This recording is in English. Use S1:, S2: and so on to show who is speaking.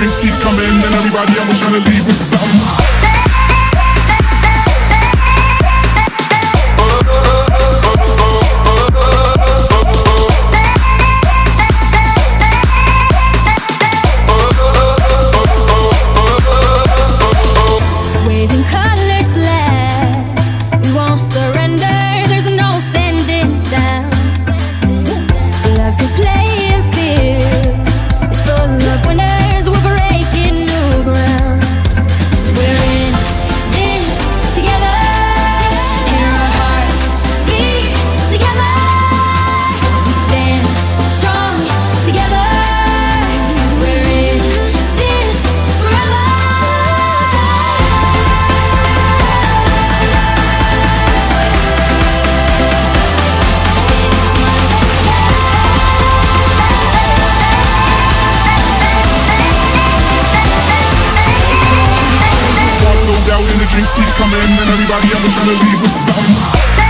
S1: drinks keep coming, and everybody else trying to leave with something. Drinks keep coming, and everybody else trying to leave with something.